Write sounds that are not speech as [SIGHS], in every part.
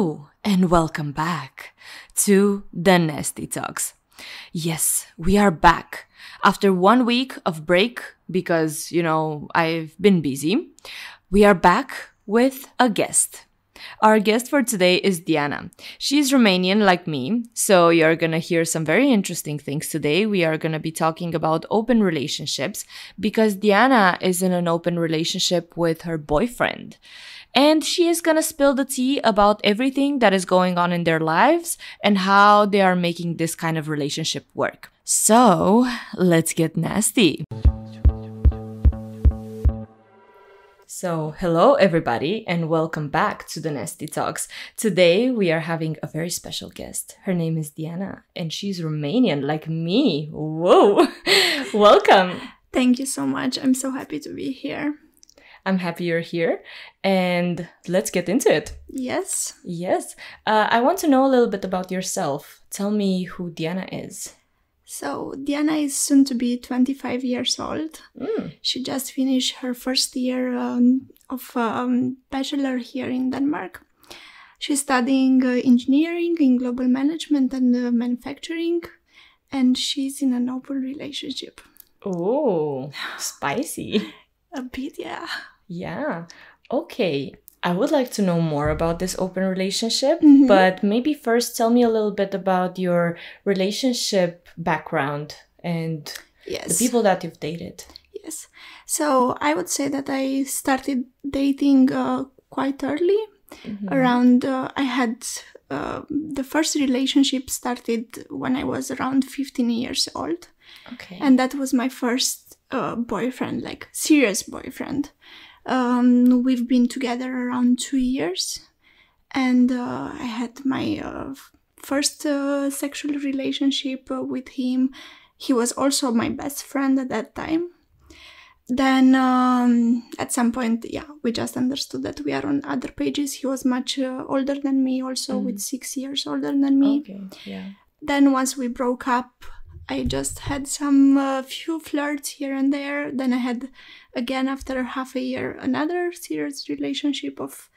And welcome back to the Nasty Talks. Yes, we are back after one week of break because, you know, I've been busy. We are back with a guest. Our guest for today is Diana. She's Romanian like me, so you're gonna hear some very interesting things today. We are gonna be talking about open relationships because Diana is in an open relationship with her boyfriend. And she is gonna spill the tea about everything that is going on in their lives and how they are making this kind of relationship work. So, let's get nasty. So, hello everybody, and welcome back to the Nasty Talks. Today we are having a very special guest. Her name is Diana, and she's Romanian like me. Whoa! [LAUGHS] welcome! Thank you so much. I'm so happy to be here. I'm happy you're here, and let's get into it. Yes. Yes. Uh, I want to know a little bit about yourself. Tell me who Diana is. So, Diana is soon to be 25 years old. Mm. She just finished her first year um, of um, bachelor here in Denmark. She's studying uh, engineering in global management and uh, manufacturing, and she's in an open relationship. Oh, spicy. A bit, yeah. Yeah. Okay. I would like to know more about this open relationship, Mhm. but maybe first tell me a little bit about your relationship background and Yes. the people that you've dated. Yes. So, I would say that I started dating uh, quite early. Mhm. around uh, i had uh, the first relationship started when i was around 15 years old Okay. and that was my first uh, boyfriend like serious boyfriend um, we've been together around two years and uh, i had my uh, first uh, sexual relationship uh, with him he was also my best friend at that time then um, at some point yeah we just understood that we are on other pages he was much uh, older than me also Mhm. with six years older than me Okay. Yeah. then once we broke up i just had some uh, few flirts here and there then i had again after half a year another serious relationship of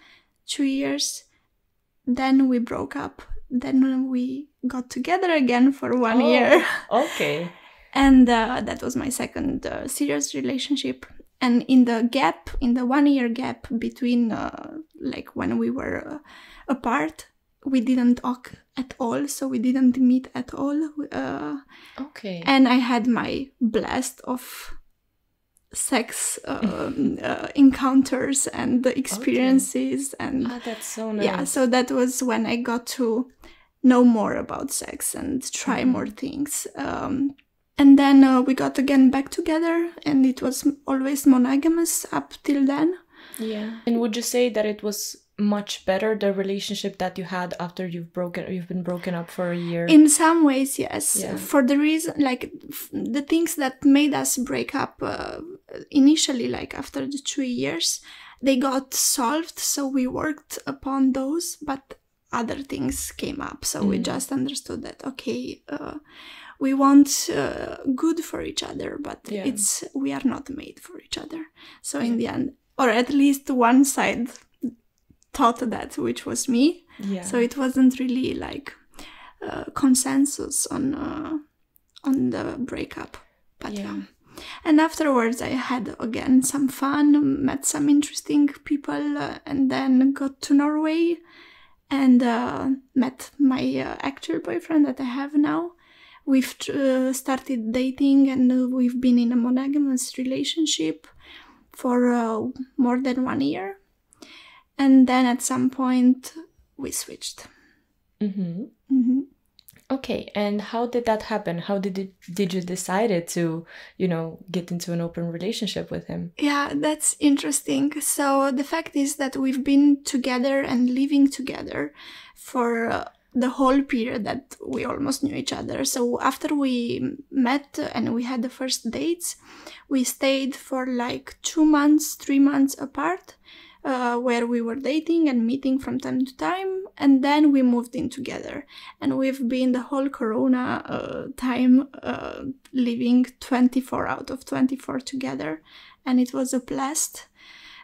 two years then we broke up then we got together again for one Oh. year [LAUGHS] Okay. and uh, that was my second uh, serious relationship and in the gap in the one year gap between uh, like when we were uh, apart we didn't talk at all so we didn't meet at all uh, Okay. and i had my blast of sex um, [LAUGHS] uh, encounters and the experiences and ah, that's so nice. yeah so that was when i got to know more about sex and try Mhm. more things um, and then uh, we got again back together and it was always monogamous up till then Yeah. And would you say that it was much better the relationship that you had after you've broken you've been broken up for a year? in some ways yes Yeah. for the reason like f- the things that made us break up uh, initially like after the two years they got solved so we worked upon those but other things came up so we Mm. just understood that okay uh, we want uh, good for each other but Yeah. it's we are not made for each other so in the end or at least one side thought that which was me yeah. so it wasn't really like uh, consensus on uh, on the breakup but Yeah. and afterwards i had again some fun met some interesting people uh, and then got to norway and uh, met my uh, actual boyfriend that i have now we've uh, started dating and we've been in a monogamous relationship for uh, more than one year and then at some point we switched mm-hmm. hmm Okay, and how did that happen? How did it, did you decide to, you know, get into an open relationship with him? yeah that's interesting so the fact is that we've been together and living together for uh, the whole period that we almost knew each other so after we met and we had the first dates we stayed for like two months three months apart uh, where we were dating and meeting from time to time and then we moved in together. And we've been the whole corona uh, time uh, living 24 out of 24 together and it was a blast.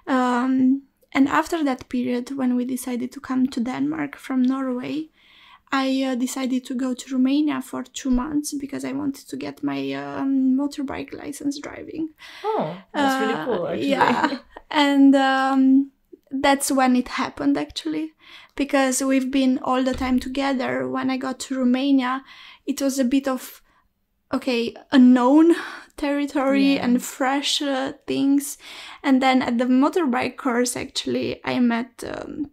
Um, and after that period, when we decided to come to Denmark from Norway, I uh, decided to go to Romania for two months because I wanted to get my um, motorbike license driving. Oh, that's really Uh, cool. Actually. Yeah, [LAUGHS] and um, that's when it happened actually, because we've been all the time together. When I got to Romania, it was a bit of okay unknown [LAUGHS] territory Yeah. and fresh uh, things, and then at the motorbike course, actually, I met. Um,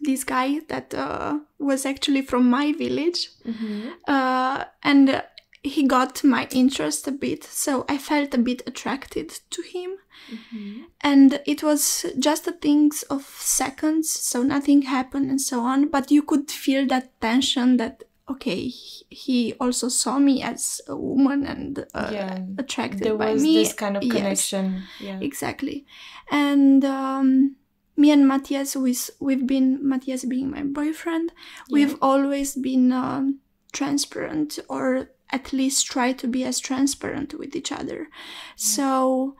this guy that uh, was actually from my village Mhm. uh, and he got my interest a bit so i felt a bit attracted to him Mhm. and it was just a things of seconds so nothing happened and so on but you could feel that tension that okay he- also saw me as a woman and uh, Yeah. attracted There by was me this kind of Yes. connection. Yeah. exactly and um, me and matthias we've, we've been matthias being my boyfriend we've always been um, transparent or at least try to be as transparent with each other. So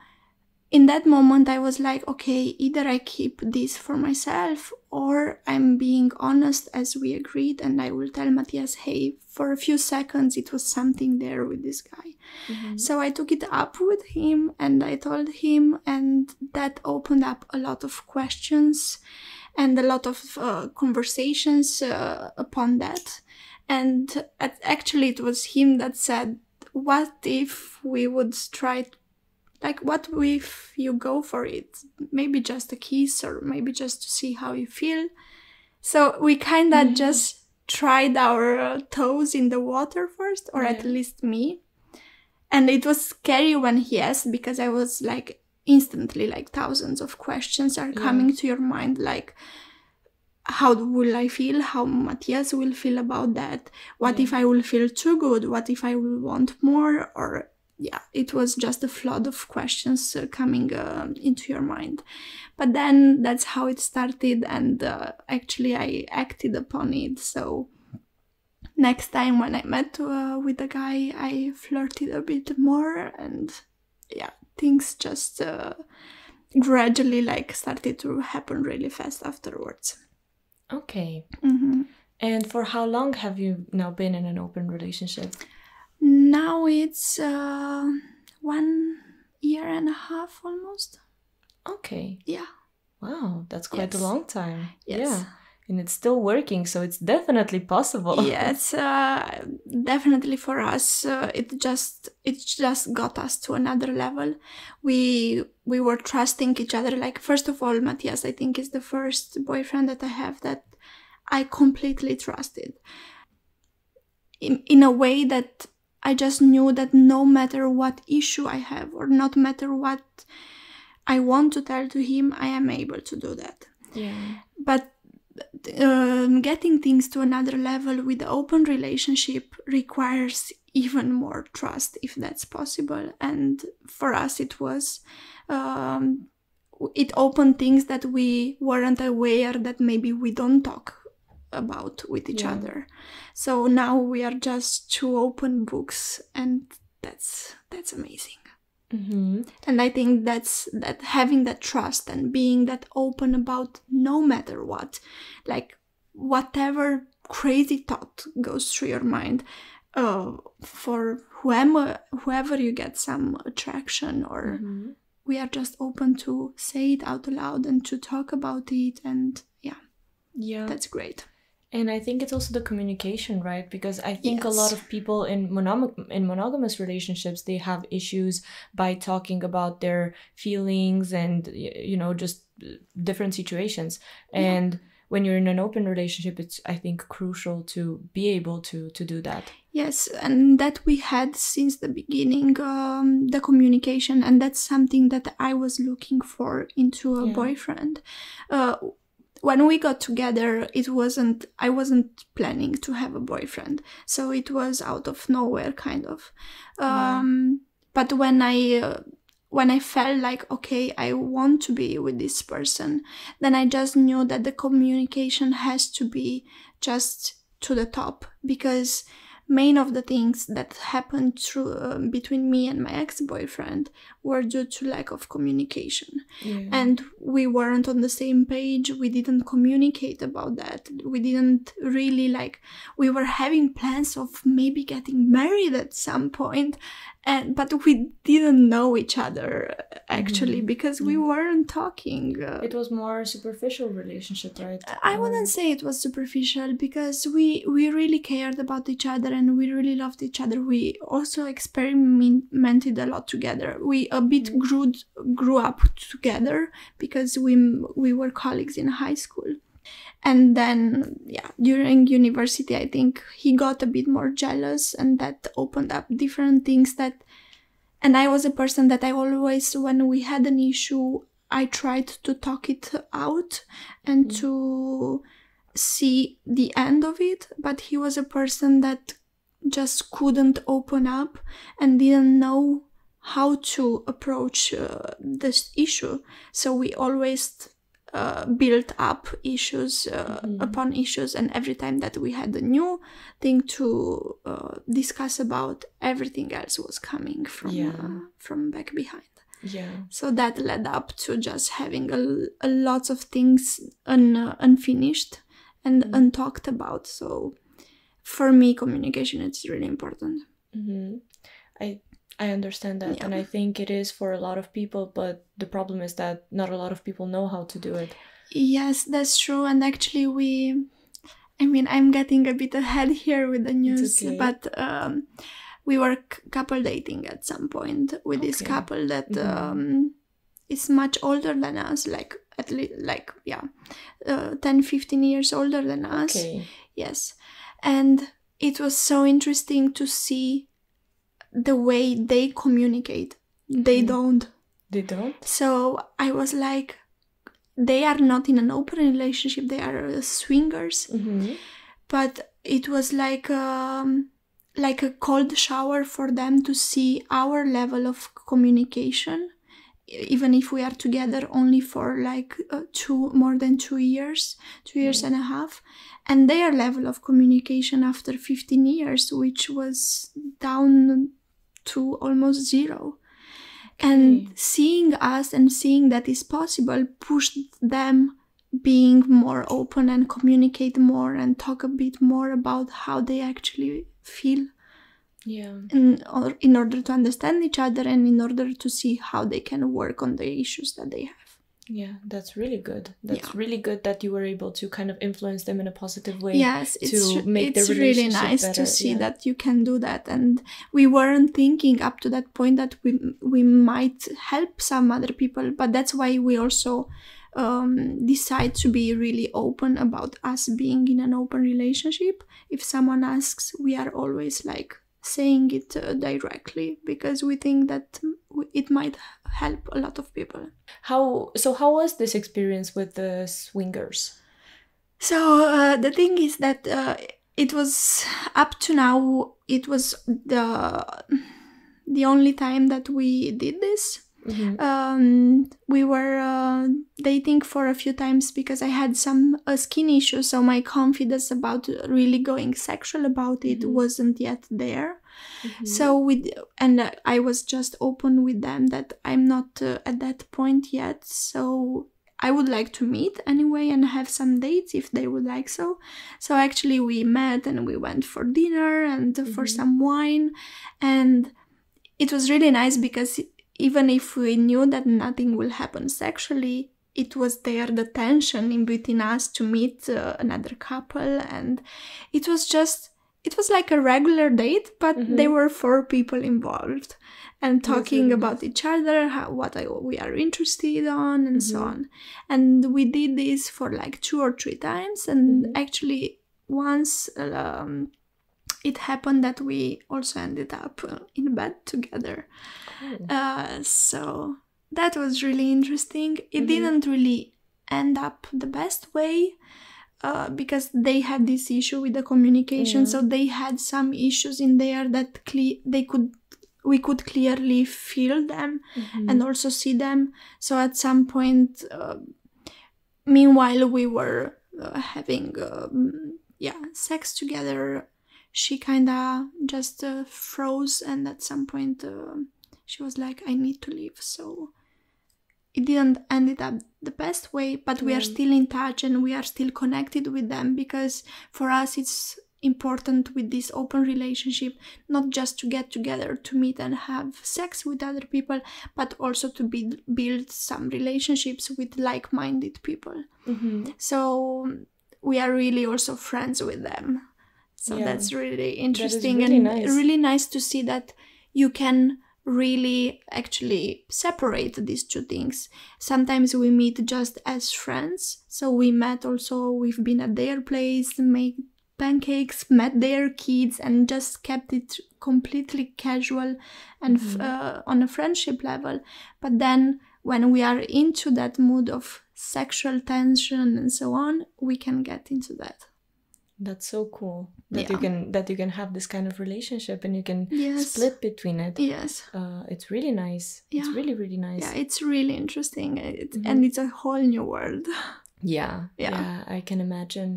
in that moment i was like okay either i keep this for myself or i'm being honest as we agreed and i will tell matthias hey for a few seconds it was something there with this guy Mhm. so I took it up with him and I told him, and that opened up a lot of questions and a lot of uh, conversations uh, upon that. And at, actually, it was him that said, What if we would try, like, what if you go for it? Maybe just a kiss or maybe just to see how you feel. So we kind of Mhm. just tried our toes in the water first, or at least me and it was scary when he asked because i was like instantly like thousands of questions are Yeah. coming to your mind like how will i feel how matthias will feel about that what Yeah. if i will feel too good what if i will want more or yeah it was just a flood of questions uh, coming uh, into your mind but then that's how it started and uh, actually i acted upon it so next time when I met uh, with the guy, I flirted a bit more, and yeah, things just uh, gradually like started to happen really fast afterwards. Okay. hmm And for how long have you now been in an open relationship? Now it's uh, one year and a half almost. Okay. Yeah. Wow, that's quite Yes. a long time. Yes. Yeah. And it's still working, so it's definitely possible. [LAUGHS] yes, uh, definitely for us, uh, it just it just got us to another level. We we were trusting each other. Like first of all, Matthias, I think is the first boyfriend that I have that I completely trusted. In in a way that I just knew that no matter what issue I have or not matter what I want to tell to him, I am able to do that Yeah. but um, getting things to another level with the open relationship requires even more trust if that's possible and for us it was um, it opened things that we weren't aware that maybe we don't talk about with each Yeah. other so now we are just two open books and that's that's amazing Mm-hmm. and i think that's that having that trust and being that open about no matter what like whatever crazy thought goes through your mind uh, for whoever whoever you get some attraction or Mm-hmm. we are just open to say it out loud and to talk about it and yeah Yeah. that's great And I think it's also the communication, right? Because I think a lot of people in monog- in monogamous relationships they have issues by talking about their feelings and you know just uh, different situations. Yeah. And when you're in an open relationship, it's I think crucial to be able to to do that. Yes, and that we had since the beginning um, the communication, and that's something that I was looking for into a Yeah. boyfriend. Uh, when we got together, it wasn't, I wasn't planning to have a boyfriend, so it was out of nowhere, kind of. Um, But when I uh, when I felt like okay, I want to be with this person, then I just knew that the communication has to be just to the top because main of the things that happened through uh, between me and my ex-boyfriend were due to lack of communication. Yeah. and we weren't on the same page. We didn't communicate about that. We didn't really like we were having plans of maybe getting married at some point and but we didn't know each other actually Mhm. because we Yeah. weren't talking uh, it was more superficial relationship, right? I wouldn't say it was superficial because we we really cared about each other and we really loved each other. We also experimented a lot together. We a bit Mhm. grew grew up together because we we were colleagues in high school. And then yeah, during university I think he got a bit more jealous and that opened up different things that and I was a person that I always when we had an issue I tried to talk it out and Mhm. to see the end of it, but he was a person that just couldn't open up and didn't know how to approach uh, this issue. So we always uh, built up issues uh, Mhm. upon issues, and every time that we had a new thing to uh, discuss about, everything else was coming from Yeah. uh, from back behind. Yeah. So that led up to just having a, a lot of things un, uh, unfinished and Mm. untalked about. So for me, communication is really important. hmm I I understand that, Yeah. and I think it is for a lot of people. But the problem is that not a lot of people know how to do it. Yes, that's true. And actually, we, I mean, I'm getting a bit ahead here with the news, okay. but um, we were c- couple dating at some point with this couple that Mhm. um, is much older than us, like at least, like, yeah, uh, 10, 15 years older than us. Okay. Yes. And it was so interesting to see the way they communicate. They Mhm. don't. They don't. So I was like, they are not in an open relationship, they are uh, swingers. Mm-hmm. But it was like um, like a cold shower for them to see our level of communication even if we are together only for like uh, two more than two years two years Mm. and a half and their level of communication after 15 years which was down to almost zero and seeing us and seeing that is possible pushed them being more open and communicate more and talk a bit more about how they actually feel Yeah. in, or in order to understand each other and in order to see how they can work on the issues that they have. Yeah. That's really good. That's Yeah. really good that you were able to kind of influence them in a positive way. yes, it's, to make their it's really nice better, to see yeah. that you can do that. And we weren't thinking up to that point that we we might help some other people, but that's why we also um, decide to be really open about us being in an open relationship. If someone asks, we are always like saying it uh, directly because we think that mm, it might help a lot of people. How? So how was this experience with the swingers? So uh, the thing is that uh, it was up to now it was the the only time that we did this. Mhm. Um, we were uh, dating for a few times because I had some uh, skin issues, so my confidence about really going sexual about it Mhm. wasn't yet there. Mhm. So with and uh, I was just open with them that I'm not uh, at that point yet. So I would like to meet anyway and have some dates if they would like so. So actually we met and we went for dinner and for Mhm. some wine and it was really nice because even if we knew that nothing will happen sexually it was there the tension in between us to meet uh, another couple and it was just it was like a regular date but Mhm. there were four people involved and talking really about each other how, what I, we are interested on and so Mhm. on and we did this for like two or three times and Mhm. actually once um, it happened that we also ended up uh, in bed together uh, so that was really interesting. It Mhm. didn't really end up the best way uh, because they had this issue with the communication. Yeah. So they had some issues in there that cle- they could we could clearly feel them Mhm. and also see them. So at some point, uh, meanwhile we were uh, having um, yeah sex together. She kind of just uh, froze, and at some point uh, she was like, "I need to leave." So it didn't end it up the best way, but we are still in touch and we are still connected with them because for us it's important with this open relationship not just to get together to meet and have sex with other people but also to build build some relationships with like-minded people Mm-hmm. so we are really also friends with them so Yeah. that's really interesting really and nice. really nice to see that you can really actually separate these two things sometimes we meet just as friends so we met also we've been at their place made pancakes met their kids and just kept it completely casual and f Mhm. uh, on a friendship level but then when we are into that mood of sexual tension and so on we can get into that That's so cool that you can that you can have this kind of relationship and you can yes split between it. yes Uh, it's really nice. It's Yeah. really really nice. yeah it's really interesting it, Mhm. and it's a whole new world [LAUGHS] Yeah, Yeah. yeah, I can imagine.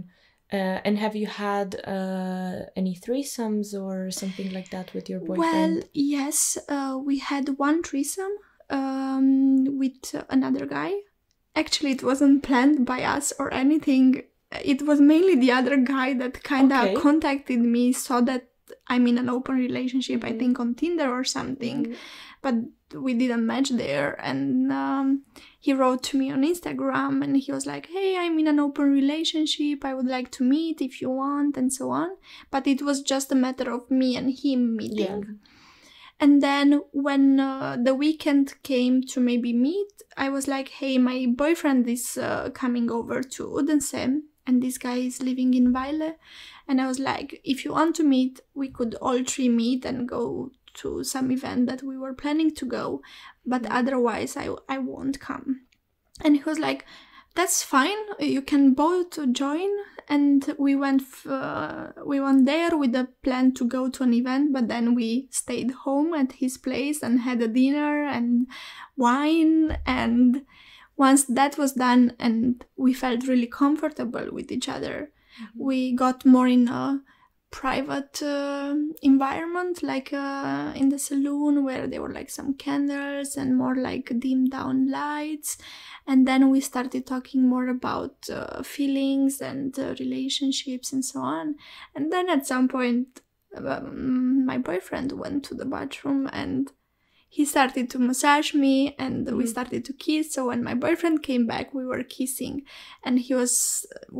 Uh, and have you had uh, any threesomes or something like that with your boyfriend? well yes uh, we had one threesome um, with another guy actually it wasn't planned by us or anything it was mainly the other guy that kind of Okay. contacted me saw that i'm in an open relationship i Mhm. think on tinder or something Mhm. but we didn't match there and um, he wrote to me on instagram and he was like hey i'm in an open relationship i would like to meet if you want and so on but it was just a matter of me and him meeting Yeah. and then when uh, the weekend came to maybe meet i was like hey my boyfriend is uh, coming over to odense and this guy is living in Vejle. And I was like, if you want to meet, we could all three meet and go to some event that we were planning to go, but Mhm. otherwise I, I won't come. And he was like, that's fine, you can both join. And we went, f- uh, we went there with a plan to go to an event, but then we stayed home at his place and had a dinner and wine and once that was done and we felt really comfortable with each other we got more in a private uh, environment like uh, in the saloon where there were like some candles and more like dimmed down lights. And then we started talking more about uh, feelings and uh, relationships and so on. And then at some point um, my boyfriend went to the bathroom and he started to massage me and we Mhm. started to kiss. So when my boyfriend came back we were kissing and he was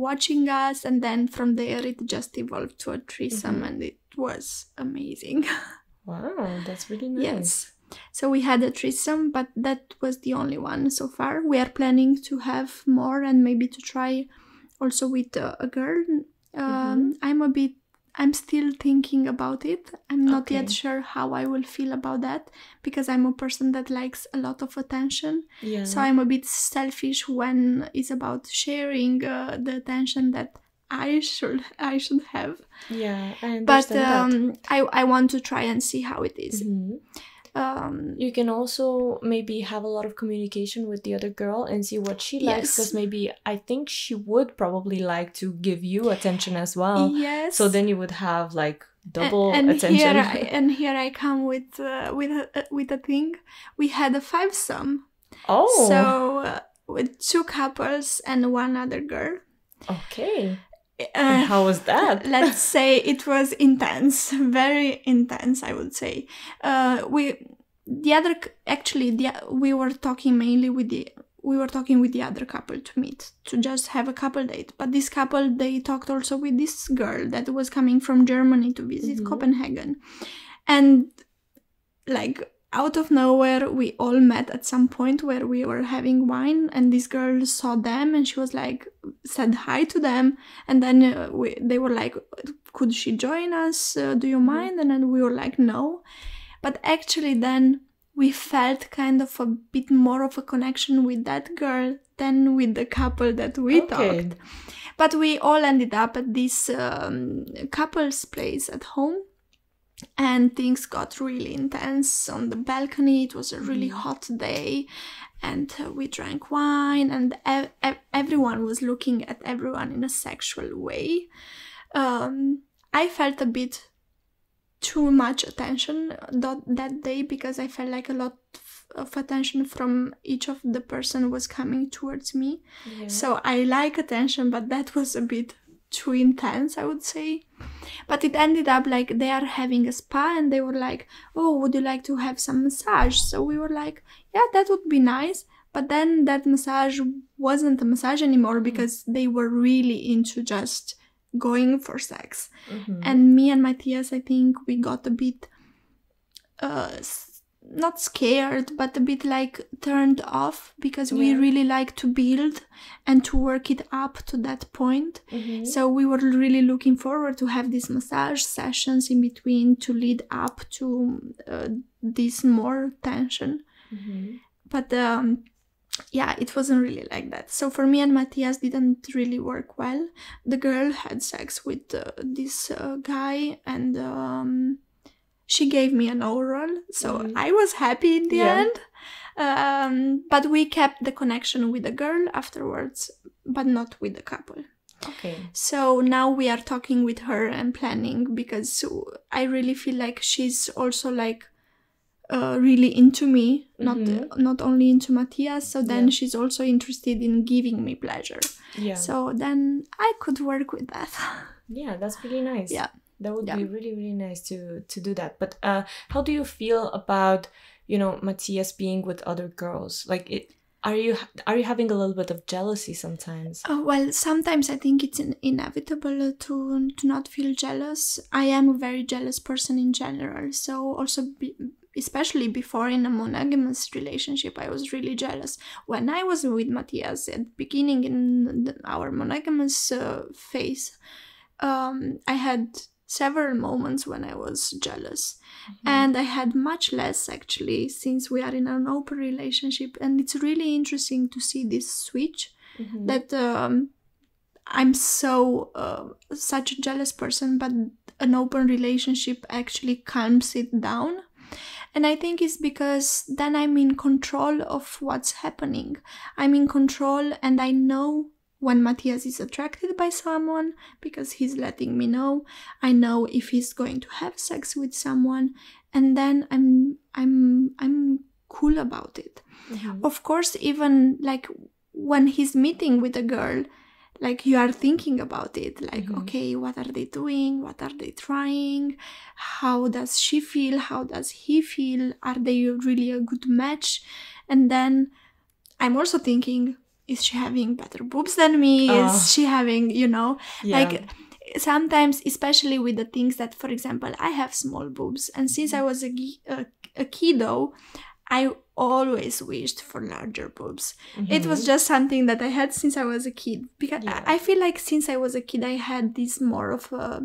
watching us. And then from there it just evolved to a threesome Mhm. and it was amazing. [LAUGHS] Wow, that's really nice. yes so we had a threesome but that was the only one so far. We are planning to have more and maybe to try also with uh, a girl. Um, i'm a bit i'm still thinking about it i'm not yet sure how i will feel about that because i'm a person that likes a lot of attention Yeah. so i'm a bit selfish when it's about sharing uh, the attention that i should i should have yeah, I but understand that. um, I, I want to try and see how it is. Mhm. Um, You can also maybe have a lot of communication with the other girl and see what she likes Yes. because maybe I think she would probably like to give you attention as well. yes. So then you would have like double and attention. Here I, and here I come with uh, with a, with a thing. We had a five sum. oh, So uh, with two couples and one other girl. okay. And Uh, how was that? [LAUGHS] let's say it was intense, [LAUGHS] very intense. I would say. Uh, we the other actually the, we were talking mainly with the we were talking with the other couple to meet to just have a couple date but this couple they talked also with this girl that was coming from germany to visit Mhm. copenhagen and like out of nowhere we all met at some point where we were having wine and this girl saw them and she was like said hi to them and then uh, we, they were like could she join us? Uh, do you Mhm. mind? And then we were like no. But actually then we felt kind of a bit more of a connection with that girl than with the couple that we Okay. talked. But we all ended up at this um, couple's place at home and things got really intense on the balcony it was a really Mhm. hot day and uh, we drank wine and ev- ev- everyone was looking at everyone in a sexual way um, I felt a bit too much attention that, that day because I felt like a lot of attention from each of the person was coming towards me. Yeah. So I like attention, but that was a bit too intense, I would say. But it ended up like they are having a spa and they were like, Oh, would you like to have some massage? So we were like, Yeah, that would be nice. But then that massage wasn't a massage anymore because they were really into just going for sex. Mhm. And me and Matthias, I think we got a bit, uh, not scared, but a bit like turned off because we really like to build and to work it up to that point. Mhm. So we were really looking forward to have these massage sessions in between to lead up to uh, this more tension. Mhm. But um, yeah, it wasn't really like that. So for me and Matthias didn't really work well. The girl had sex with uh, this uh, guy and um, she gave me an oral. So Mhm. I was happy in the Yeah. end. Um, but we kept the connection with the girl afterwards, but not with the couple. Okay. So now we are talking with her and planning because I really feel like she's also like uh, really into me, not Mhm. not only into Matthias. So then Yeah. she's also interested in giving me pleasure. Yeah. So then I could work with that. [LAUGHS] yeah, that's really nice. Yeah. That would Yeah. be really really nice to to do that. But uh how do you feel about, you know, Matthias being with other girls? Like it are you are you having a little bit of jealousy sometimes? Uh, well, sometimes I think it's in- inevitable to to not feel jealous. I am a very jealous person in general. So also, be, especially before in a monogamous relationship, I was really jealous. When I was with Matthias at the beginning in the, our monogamous uh, phase, um, I had several moments when I was jealous, and I had much less actually since we are in an open relationship, and it's really interesting to see this switch Mhm. that um, I'm so uh, such a jealous person, but an open relationship actually calms it down. And I think it's because then I'm in control of what's happening. I'm in control and I know when Matthias is attracted by someone because he's letting me know. I know if he's going to have sex with someone and then I'm I'm I'm cool about it Mhm. of course even like when he's meeting with a girl like you are thinking about it like Mhm. okay what are they doing what are they trying how does she feel how does he feel are they really a good match and then i'm also thinking is she having better boobs than me Ah. is she having you know Yeah. like sometimes especially with the things that for example i have small boobs and since i was a, a, a kiddo i always wished for larger boobs it was Mhm. just something that i had since i was a kid because Yeah. I feel like since i was a kid i had this more of a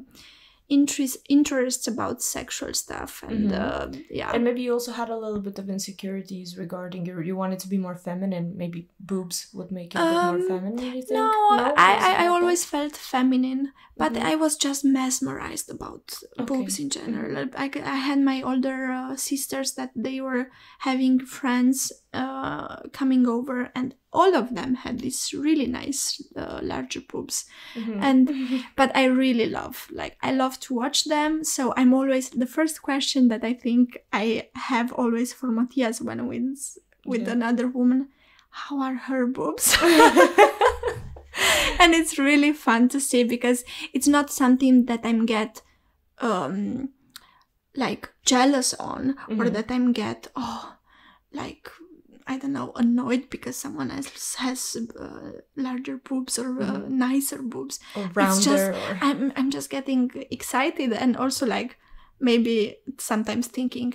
interest interest about sexual stuff and Mhm. uh, yeah And maybe you also had a little bit of insecurities regarding your you wanted to be more feminine. Maybe boobs would make you a bit Um, more feminine. You think? No, Was I, I, I always felt feminine, but Mhm. I was just mesmerized about boobs in general. I had my older uh, sisters that they were having friends uh, coming over, and all of them had these really nice uh, larger boobs. that? Mhm. And [LAUGHS] but I really love, like, I love to watch them. So I'm always the first question that I think I have always for Matthias when with with Yeah. another woman, how are her boobs? [LAUGHS] [LAUGHS] [LAUGHS] and it's really fun to see because it's not something that I'm get um like jealous on or Mhm. that I'm get oh like I don't know annoyed because someone else has uh, larger boobs or uh, Mhm. nicer boobs. or It's just or... [LAUGHS] I'm I'm just getting excited and also like maybe sometimes thinking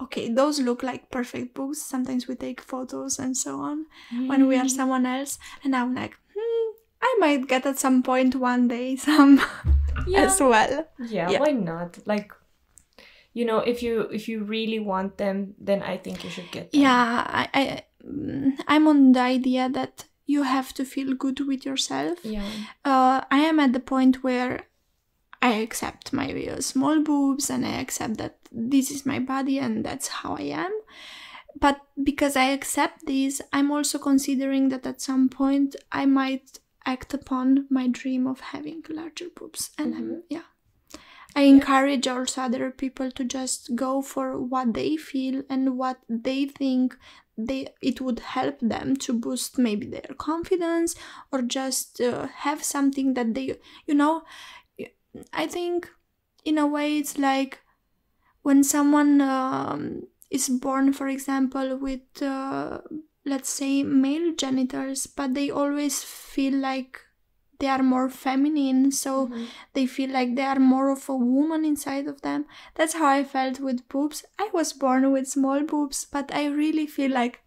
okay those look like perfect boobs sometimes we take photos and so on when we are Mm. someone else and i'm like hmm, i might get at some point one day [LAUGHS] some yeah. as well yeah, yeah. why not? Like, you know, if you if you really want them, then I think you should get them. yeah I, I mm, i'm on the idea that you have to feel good with yourself Yeah. uh, i am at the point where i accept my uh, small boobs and i accept that this is my body and that's how i am but because i accept this, i'm also considering that at some point i might act upon my dream of having larger boobs and I'm, Mhm. yeah I encourage also other people to just go for what they feel and what they think they it would help them to boost maybe their confidence or just uh, have something that they you know I think in a way it's like when someone um, is born for example with uh, let's say male genitals but they always feel like they are more feminine. So Mm-hmm. they feel like they are more of a woman inside of them. That's how i felt with boobs. I was born with small boobs but i really feel like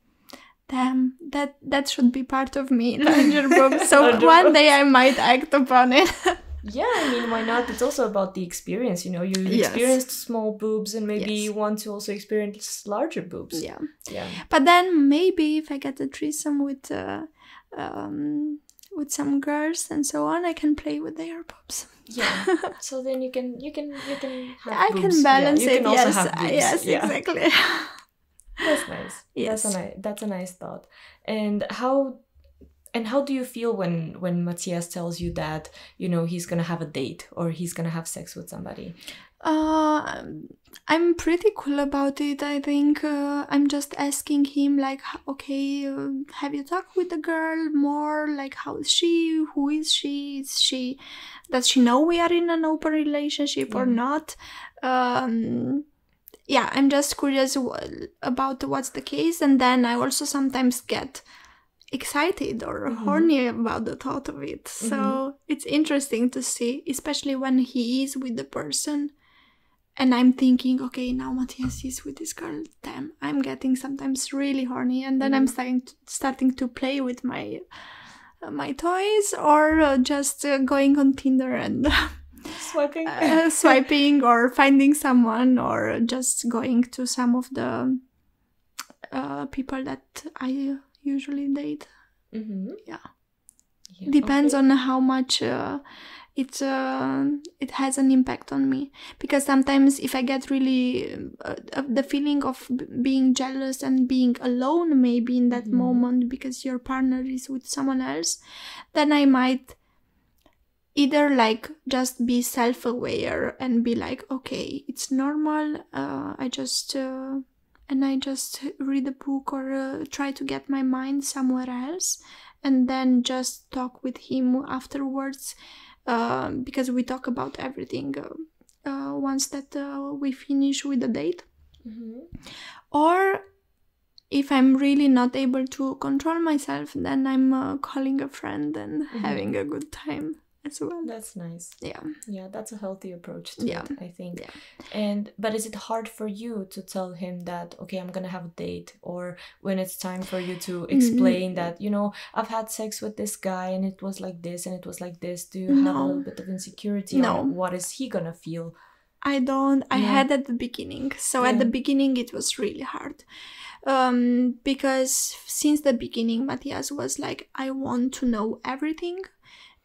damn that that should be part of me [LAUGHS] larger boobs. So [LAUGHS] one day i might act upon it [LAUGHS] Yeah, I mean, why not? It's also about the experience. You know, you Yes. experienced small boobs, and maybe Yes. you want to also experience larger boobs. yeah Yeah. but then maybe if i get a threesome with uh, um with some girls and so on i can play with their boobs Yeah. [LAUGHS] so then you can you can you can have i boobs. can balance yeah, you it can also yes have yes yeah. exactly [LAUGHS] That's nice. Yes. That's a nice that's a nice thought. And how and how do you feel when when Matthias tells you that, you know, he's gonna have a date or he's gonna have sex with somebody? Uh, I'm pretty cool about it. I think uh, I'm just asking him, like, okay, uh, have you talked with the girl more? Like, how is she? Who is she? Is she? Does she know we are in an open relationship or not? Um, yeah, I'm just curious about what's the case, and then I also sometimes get excited or Mhm. horny about the thought of it. So it's interesting to see, especially when he is with the person. And I'm thinking, okay, now Matthias is with this girl. Damn, I'm getting sometimes really horny, and then I'm Mhm. starting to, starting to play with my uh, my toys, or uh, just uh, going on Tinder and [LAUGHS] Swiping. [LAUGHS] uh, swiping, or finding someone, or just going to some of the uh, people that I usually date. mm-hmm. Yeah. yeah. depends okay. on how much uh, it uh, it has an impact on me because sometimes if i get really uh, the feeling of b- being jealous and being alone maybe in that Mhm. moment because your partner is with someone else then i might either like just be self-aware and be like okay it's normal uh, i just uh, and i just read a book or uh, try to get my mind somewhere else and then just talk with him afterwards uh, because we talk about everything uh, uh, once that uh, we finish with the date Mhm. or if i'm really not able to control myself then i'm uh, calling a friend and Mhm. having a good time as well That's nice. yeah Yeah, that's a healthy approach to Yeah. it, I think. Yeah. And but is it hard for you to tell him that okay, I'm gonna have a date, or when it's time for you to explain that you know I've had sex with this guy and it was like this and it was like this? Do you have a little bit of insecurity? No. what is he gonna feel? I don't. I Yeah. had at the beginning. So at the beginning, it was really hard. Um, because since the beginning, Matthias was like, I want to know everything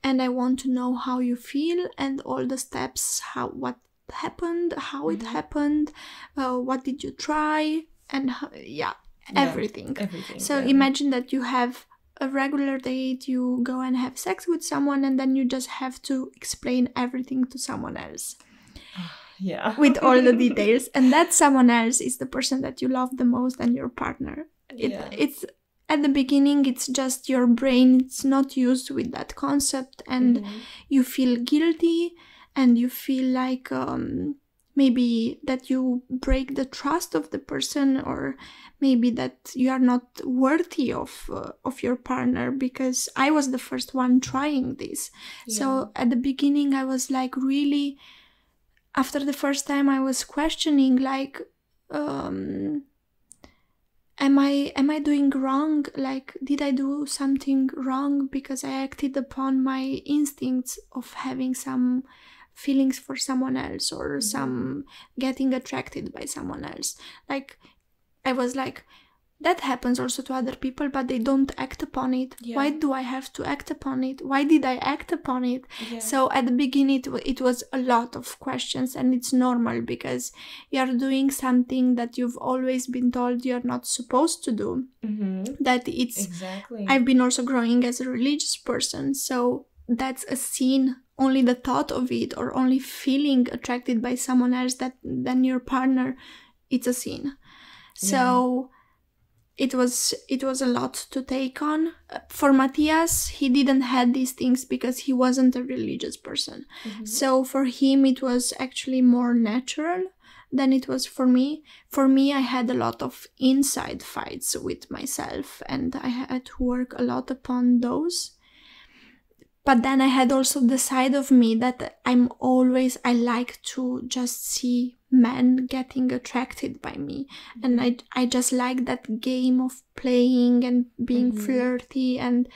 and I want to know how you feel and all the steps, how what happened, how it Mhm. happened, uh, what did you try, and how, yeah, Yeah. everything. Everything. So yeah. imagine that you have a regular date, you go and have sex with someone, and then you just have to explain everything to someone else [SIGHS] yeah. with all the details. [LAUGHS] And that someone else is the person that you love the most and your partner. It, yeah. It's at the beginning, it's just your brain, it's not used with that concept, and Mhm. you feel guilty and you feel like um, maybe that you break the trust of the person or maybe that you are not worthy of uh, of your partner because I was the first one trying this. So at the beginning I was like really after the first time I was questioning like um am I am I doing wrong like did I do something wrong because I acted upon my instincts of having some feelings for someone else or Mhm. some getting attracted by someone else like I was like that happens also to other people but they don't act upon it Yeah. why do i have to act upon it why did i act upon it yeah. so at the beginning it, it was a lot of questions and it's normal because you're doing something that you've always been told you're not supposed to do Mhm. that it's exactly. i've been also growing as a religious person so that's a sin only the thought of it or only feeling attracted by someone else that than your partner it's a sin so it was it was a lot to take on. Uh, for matthias he didn't had these things because he wasn't a religious person. Mm-hmm. So for him it was actually more natural than it was for me. For me i had a lot of inside fights with myself and i had to work a lot upon those. But then i had also the side of me that i'm always i like to just see men getting attracted by me. And i i just like that game of playing and being flirty. And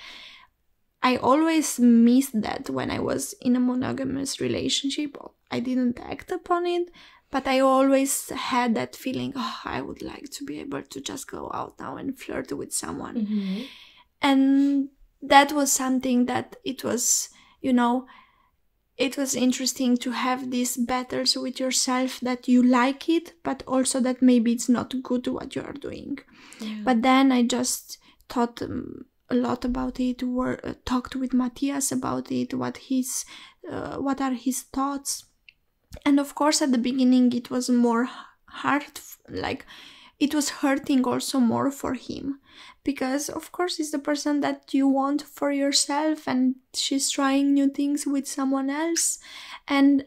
i always missed that when i was in a monogamous relationship. I didn't act upon it but i always had that feeling oh i would like to be able to just go out now and flirt with someone. Mm-hmm. and that was something that it was you know it was interesting to have these battles with yourself that you like it but also that maybe it's not good what you are doing. But then i just thought um, a lot about it wor- uh, talked with matthias about it what his uh, what are his thoughts. And of course at the beginning it was more hard like it was hurting also more for him because of course it's the person that you want for yourself and she's trying new things with someone else. And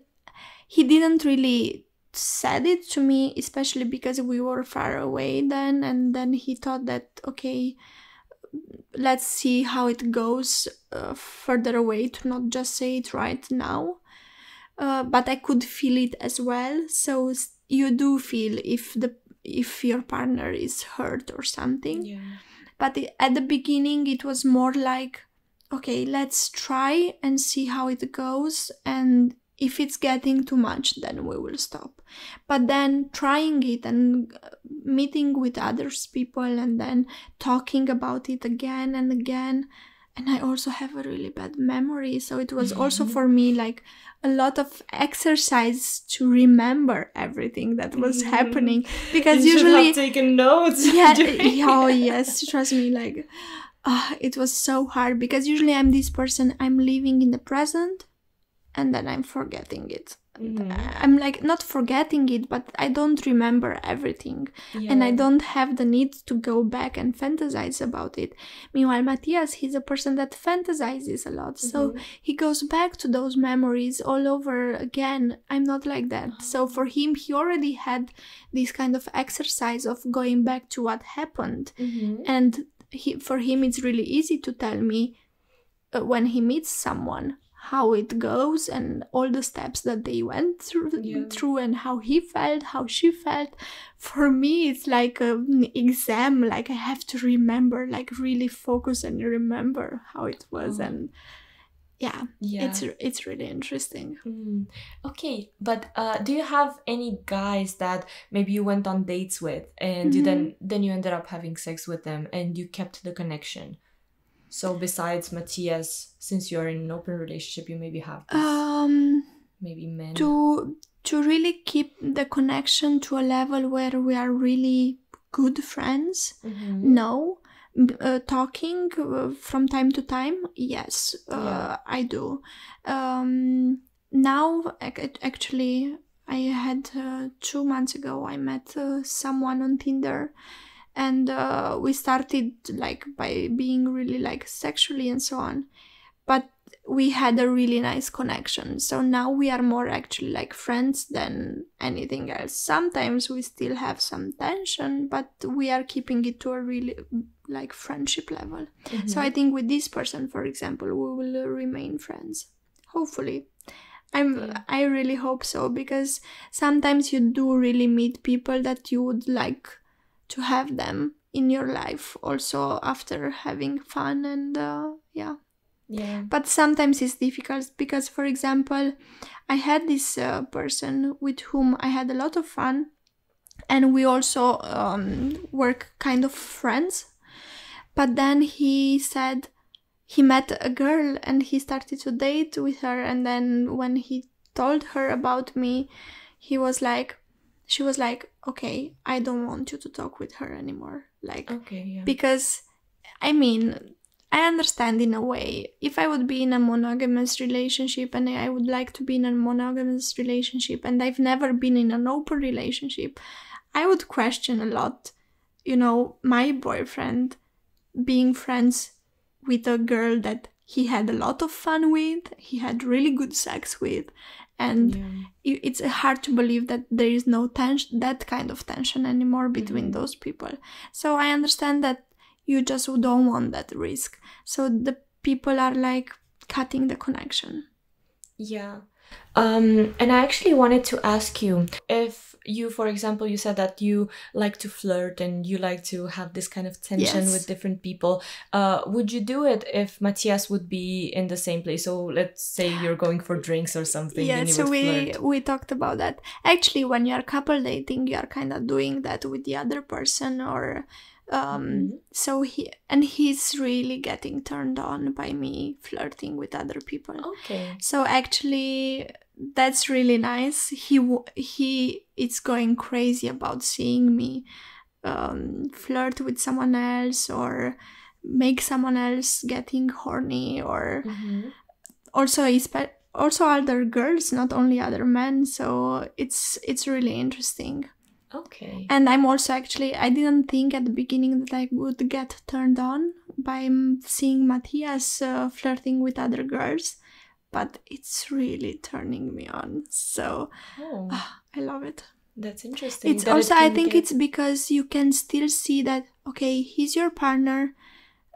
he didn't really said it to me especially because we were far away then. And then he thought that okay let's see how it goes uh, further away to not just say it right now. Uh, but i could feel it as well. So you do feel if the if your partner is hurt or something. Yeah. But i- at the beginning it was more like okay let's try and see how it goes and if it's getting too much then we will stop. But then trying it and meeting with others people and then talking about it again and again and i also have a really bad memory so it was also for me like a lot of exercise to remember everything that was Mhm. happening because you should usually have taken notes. [LAUGHS] yeah, during- yeah, oh yes trust me like uh, it was so hard because usually i'm this person i'm living in the present and then i'm forgetting it Mhm. i'm like not forgetting it but i don't remember everything. And i don't have the need to go back and fantasize about it. Meanwhile matthias he's a person that fantasizes a lot. So Mhm. he goes back to those memories all over again. I'm not like that. So for him he already had this kind of exercise of going back to what happened. Mhm. and he, for him it's really easy to tell me uh, when he meets someone how it goes and all the steps that they went through, Yeah. through and how he felt how she felt for me it's like an exam like i have to remember like really focus and remember how it was Oh. and yeah, yeah. it's it's really interesting Mm. Okay, but uh, do you have any guys that maybe you went on dates with and you then then you ended up having sex with them and you kept the connection? So besides Matthias, since you're in an open relationship, you maybe have um maybe men. to to really keep the connection to a level where we are really good friends Mhm. no uh, talking uh, from time to time yes uh, Yeah. i do um now actually i had uh, two months ago i met uh, someone on tinder and uh, we started like by being really like sexually and so on. But we had a really nice connection. So now we are more actually like friends than anything else. Sometimes we still have some tension but we are keeping it to a really like friendship level. So i think with this person for example we will remain friends. Hopefully. I'm Yeah. i really hope so because sometimes you do really meet people that you would like to have them in your life also after having fun and uh, yeah yeah. but sometimes it's difficult because for example i had this uh, person with whom i had a lot of fun and we also um, work kind of friends but then he said he met a girl and he started to date with her and then when he told her about me he was like she was like okay i don't want you to talk with her anymore like Okay, yeah. because i mean I understand in a way. If I would be in a monogamous relationship and I would like to be in a monogamous relationship and I've never been in an open relationship, I would question a lot, you know, my boyfriend being friends with a girl that he had a lot of fun with, he had really good sex with, and Yeah. it's hard to believe that there is no tension, that kind of tension anymore between Mhm. those people. So I understand that you just don't want that risk. So the people are like cutting the connection. Yeah. Um, and I actually wanted to ask you if you, for example, you said that you like to flirt and you like to have this kind of tension Yes. with different people. Uh, would you do it if Matthias would be in the same place? So let's say you're going for drinks or something. yeah, you so we flirt. we talked about that. Actually, when you're couple dating, you are kind of doing that with the other person, or um. Mhm. So he and he's really getting turned on by me flirting with other people. Okay. So actually, that's really nice. He he is going crazy about seeing me um, flirt with someone else or make someone else getting horny or Mhm. also also other girls, not only other men. So it's it's really interesting. Okay. And I'm also actually, I didn't think at the beginning that I would get turned on by seeing Matthias uh, flirting with other girls, but it's really turning me on. So Oh, I love it. that's interesting. It's that it also, I think get- it's because you can still see that, okay, he's your partner,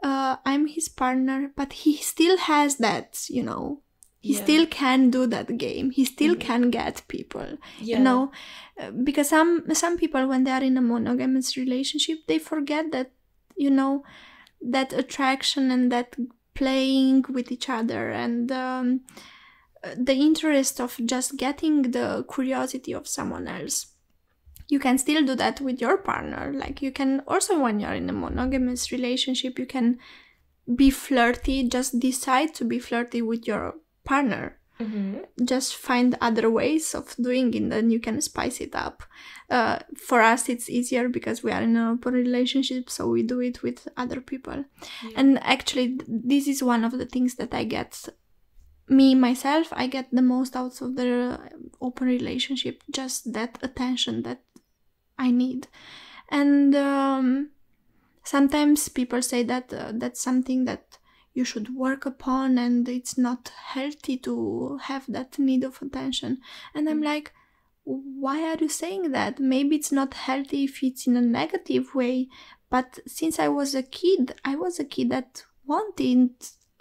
uh, I'm his partner, but he still has that, you know. He Yeah. still can do that game. He still Mhm. can get people yeah. you know uh, because some some people when they are in a monogamous relationship they forget that you know that attraction and that playing with each other and um, uh, the interest of just getting the curiosity of someone else you can still do that with your partner like you can also when you're in a monogamous relationship you can be flirty just decide to be flirty with your partner Mhm. just find other ways of doing it and you can spice it up uh, for us it's easier because we are in an open relationship so we do it with other people Yeah. and actually this is one of the things that i get me myself i get the most out of the open relationship just that attention that i need and um, sometimes people say that uh, that's something that you should work upon and it's not healthy to have that need of attention. And i'm mm. like why are you saying that? Maybe it's not healthy if it's in a negative way but since i was a kid i was a kid that wanted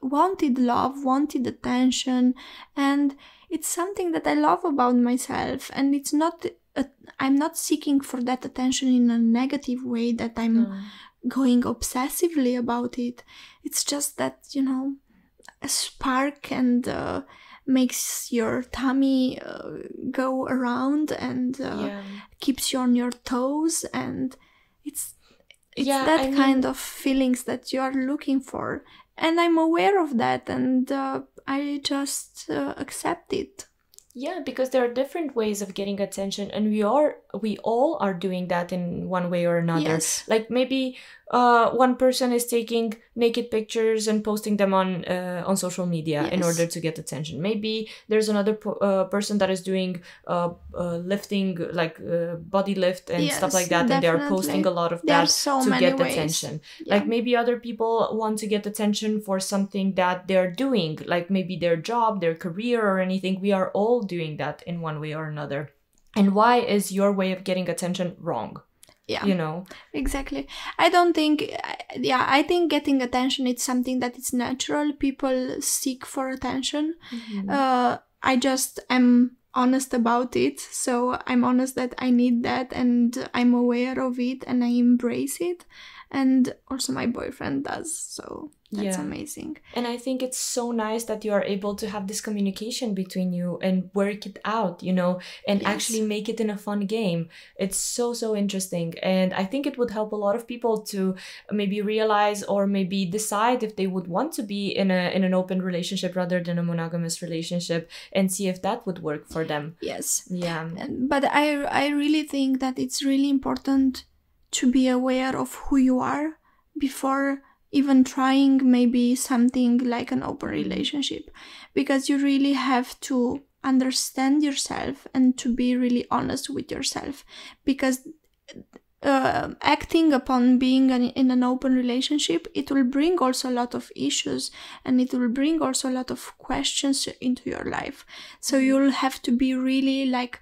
wanted love wanted attention and it's something that i love about myself and it's not a, i'm not seeking for that attention in a negative way that i'm No. Going obsessively about it. It's just that, you know, a spark and uh, makes your tummy uh, go around and uh, yeah. keeps you on your toes and it's it's Yeah, that I mean- kind of feelings that you are looking for and i'm aware of that and uh, i just uh, accept it Yeah, because there are different ways of getting attention, and we are we all are doing that in one way or another. yes Like maybe uh, one person is taking naked pictures and posting them on uh, on social media in order to get attention. Maybe there's another po- uh, person that is doing uh, uh, lifting, like uh, body lift and stuff like that, and they are posting a lot of that so to get ways attention. Yeah. Like maybe other people want to get attention for something that they're doing, like maybe their job, their career, or anything. We are all doing that in one way or another. And why is your way of getting attention wrong? yeah. You know? exactly. I don't think yeah i think getting attention is something that is natural. People seek for attention. Uh, i just am honest about it. So i'm honest that i need that and i'm aware of it and i embrace it. And also my boyfriend does so that's Yeah. amazing And I think it's so nice that you are able to have this communication between you and work it out, you know, and Yes. actually make it in a fun game. It's so, so interesting. And I think it would help a lot of people to maybe realize or maybe decide if they would want to be in a in an open relationship rather than a monogamous relationship and see if that would work for them. yes Yeah. But i i really think that it's really important to be aware of who you are before even trying maybe something like an open relationship because you really have to understand yourself and to be really honest with yourself because uh, acting upon being an, in an open relationship it will bring also a lot of issues and it will bring also a lot of questions into your life. So you'll have to be really like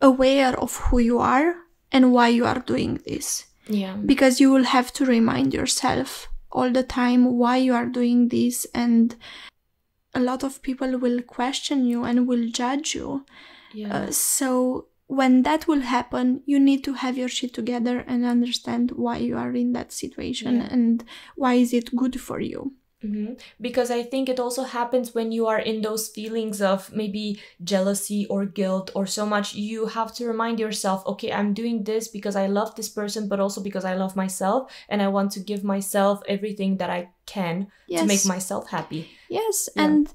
aware of who you are and why you are doing this. Yeah. because you will have to remind yourself all the time why you are doing this and a lot of people will question you and will judge you Yeah. uh, so when that will happen you need to have your shit together and understand why you are in that situation Yeah. and why is it good for you hmm Because I think it also happens when you are in those feelings of maybe jealousy or guilt or so much. You have to remind yourself, okay, I'm doing this because I love this person, but also because I love myself and I want to give myself everything that I can to make myself happy. Yes, Yeah. and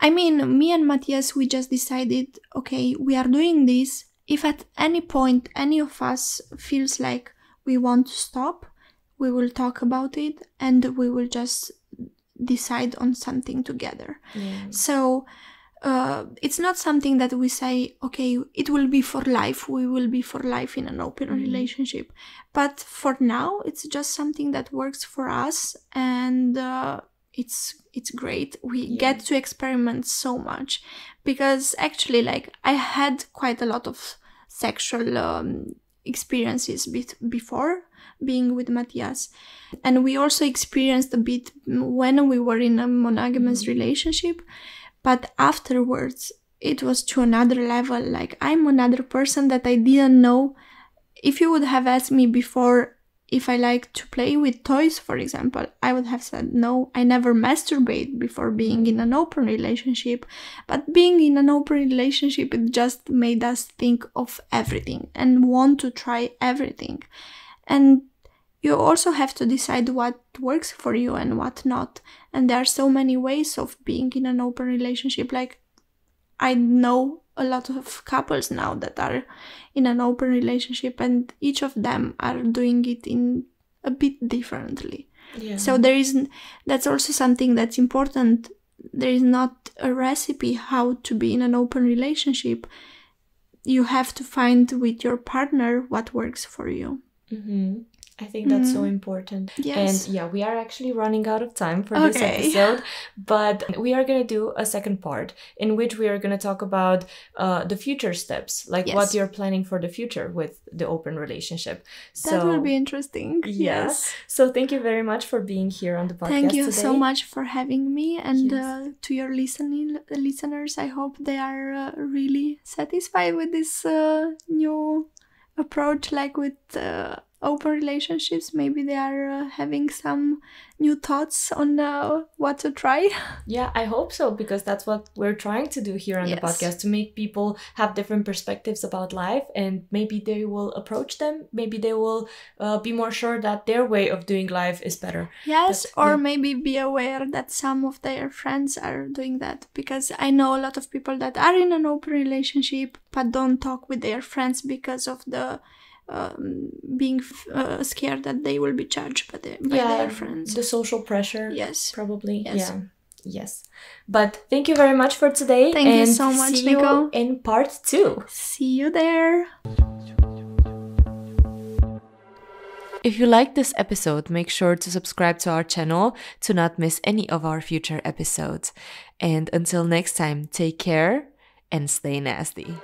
I mean, me and Matthias, we just decided, okay, we are doing this. If at any point any of us feels like we want to stop, we will talk about it and we will just decide on something together. Yeah. So uh, it's not something that we say, okay, it will be for life. We will be for life in an open Mhm. relationship. But for now, it's just something that works for us, and uh, it's it's great. We Yeah. get to experiment so much because actually, like I had quite a lot of sexual um, experiences bit before being with Matthias. And we also experienced a bit when we were in a monogamous Mhm. relationship. But afterwards, it was to another level. Like, I'm another person that I didn't know. If you would have asked me before if I like to play with toys, for example, I would have said no. I never masturbate before being in an open relationship. But being in an open relationship, it just made us think of everything and want to try everything. And you also have to decide what works for you and what not. And there are so many ways of being in an open relationship. Like, I know a lot of couples now that are in an open relationship, and each of them are doing it in a bit differently. Yeah. So there is that's also something that's important. There is not a recipe how to be in an open relationship. You have to find with your partner what works for you. hmm I think that's so Mhm. important. Yes. And yeah, we are actually running out of time for this [LAUGHS] episode, but we are going to do a second part in which we are going to talk about uh, the future steps, like what you're planning for the future with the open relationship. that will be interesting. [LAUGHS] Yeah. Yes. So thank you very much for being here on the podcast Thank you today. so much for having me, and Yes. uh, to your listening listeners, I hope they are uh, really satisfied with this uh, new approach, like with uh, open relationships. Maybe they are uh, having some new thoughts on uh, what to try. [LAUGHS] Yeah, I hope so because that's what we're trying to do here on the podcast to make people have different perspectives about life and maybe they will approach them. Maybe they will uh, be more sure that their way of doing life is better. Yes, or yeah. maybe be aware that some of their friends are doing that because I know a lot of people that are in an open relationship but don't talk with their friends because of the um, being f- uh, scared that they will be judged by, the, by their friends. the social pressure. yes. Probably. Yes. Yeah. Yes. But thank you very much for today. Thank you so much, see you Nico. in part two. See you there. If you like this episode, make sure to subscribe to our channel to not miss any of our future episodes. And until next time, take care and stay nasty.